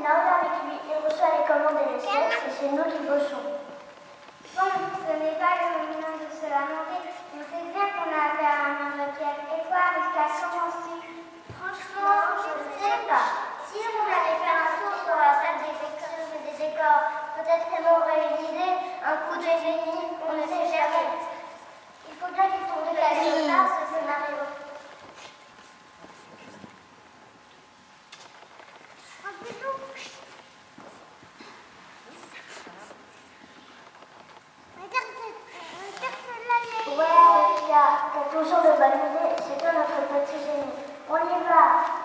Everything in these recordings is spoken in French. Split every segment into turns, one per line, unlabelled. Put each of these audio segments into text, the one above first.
scénario avec lui. Il reçoit les commandes et les sièges et c'est nous qui bossons.
Bon, ce n'est pas le moment de se lamenter. On sait bien qu'on a affaire à un Pierre. Et toi, jusqu'à commencer
Franchement, je ne sais pas. Si on allait faire un tour sur la salle des et des décors, peut-être qu'elle m'aurait une idée, un coup de génie, on ne sait jamais. Il faut bien qu'il tourne de quelque part ce scénario. Ouais, il y a toujours de bonnes idées. C'est toi notre petit génie. On y va.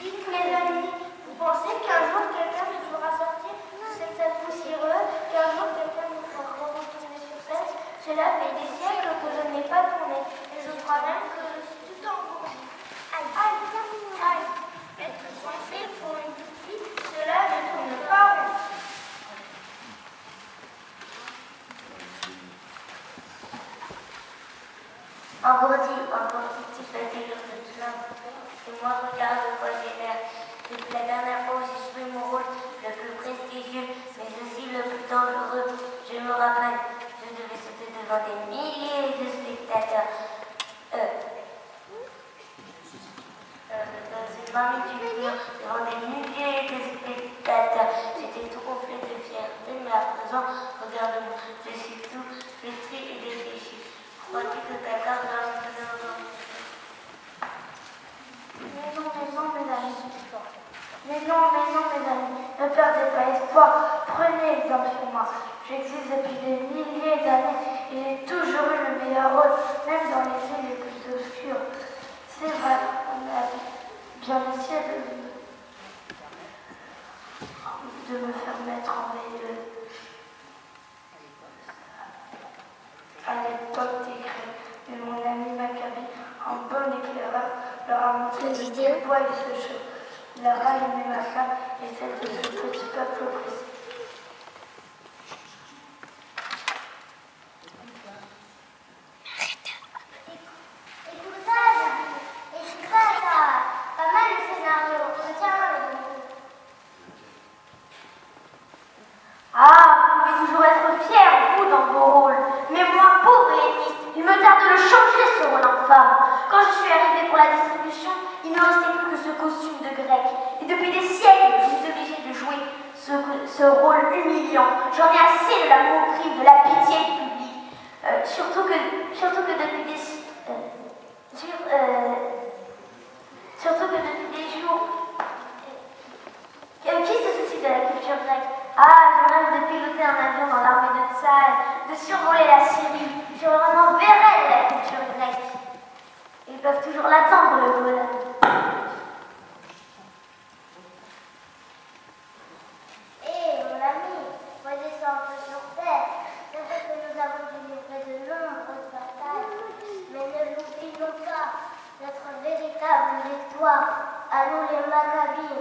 Dites mes amis, vous pensez qu'un jour quelqu'un nous fera sortir de cette salle poussiéreuse, qu'un jour quelqu'un nous fera retourner sur scène Cela fait des siècles que je n'ai pas tourné, et je crois même que je suis tout engourdi. Aïe, aïe, aïe, être coincé pour une petite fille, cela ne tourne pas rond. Engourdi, engourdi, tu fais toujours de cela. Et moi, regarde de quoi j'ai l'air. Depuis la dernière fois où j'ai joué mon rôle le plus prestigieux, mais aussi le plus dangereux, je me rappelle, je devais sauter devant des milliers de spectateurs. Euh, euh, dans une magnitude devant des milliers de spectateurs. J'étais tout gonflé de fierté, mais à présent, regarde-moi, je suis tout flétri et défléchi. Crois-tu que ta carte va me mais non, mais non, mes amis. Mais non, mais non, mes amis. Ne perdez pas espoir. Moi. J'existe depuis des milliers d'années et j'ai toujours eu le meilleur rôle, même dans les îles les plus obscures. C'est vrai, on a bien essayé de, de me faire mettre en veille à l'époque des crèmes. Mais mon ami Maccabi, un bon éclaireur, leur a montré quel bois il se chauffe. Il a rallumé ma flamme et celle de ce petit peuple oppressé. Quand je suis arrivée pour la distribution, il ne restait plus que ce costume de grec. Et depuis des siècles, je suis obligée de jouer ce, ce rôle humiliant. J'en ai assez de la moquerie, de la pitié du public. Euh, surtout, que, surtout que depuis des... euh, sur- euh, surtout que depuis des jours... Euh, qui se soucie de la culture grecque Ah, je rêve de piloter un avion dans l'armée de Tsahal, de survoler la Syrie. Je vraiment verrai de la culture grecque. Ils peuvent toujours l'attendre, le bonhomme.
Hé, mon ami, redescends un peu sur terre. C'est vrai que nous avons dû livrer de nombreuses batailles, mais ne l'oublions pas. Notre véritable nous les Maccabées,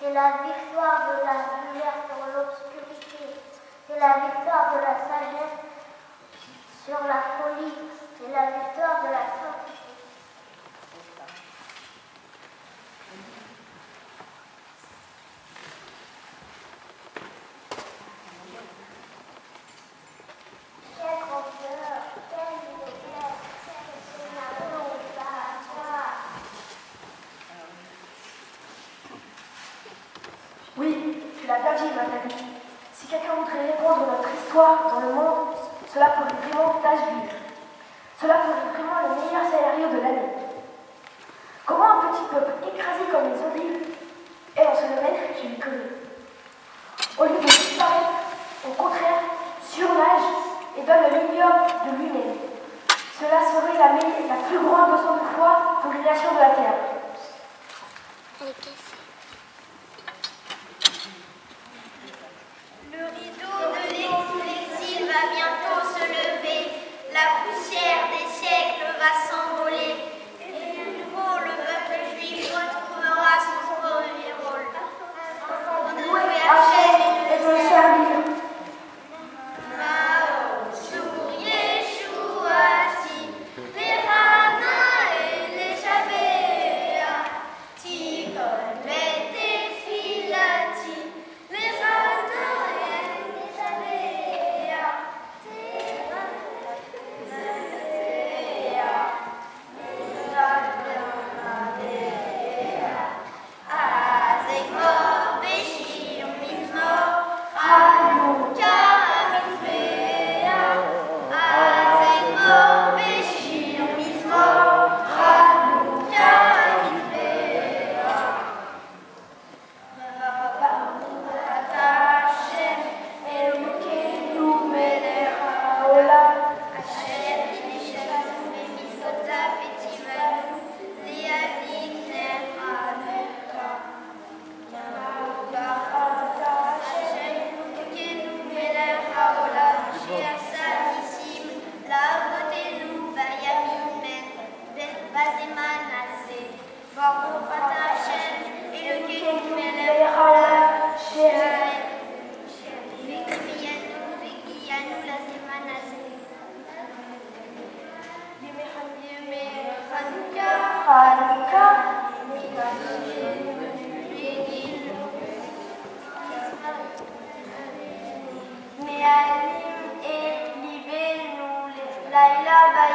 c'est la victoire de la lumière sur l'obscurité. C'est la victoire de la sagesse sur la folie. C'est la victoire de la sainteté.
Si quelqu'un voudrait répandre notre histoire dans le monde, cela ferait vraiment tâche d'huile. Cela ferait vraiment le meilleur scénario de l'année. Comment un petit peuple écrasé comme les olives est dans ce domaine, je lui connais. Au lieu de disparaître, au contraire, surnage et donne le lumière de lui-même. Cela serait la, me- la plus grande leçon de foi pour les nations de la Terre.
Le rideau de l'exil va bientôt se lever, la poussière des siècles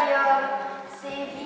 Laila Bayom, Sevi,